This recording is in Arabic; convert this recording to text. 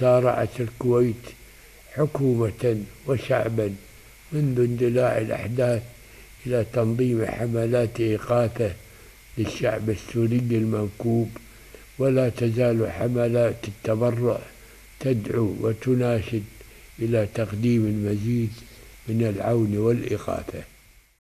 سارعت الكويت حكومة وشعبا منذ اندلاع الأحداث إلى تنظيم حملات إغاثة للشعب السوري المنكوب ولا تزال حملات التبرع تدعو وتناشد إلى تقديم المزيد من العون والإغاثة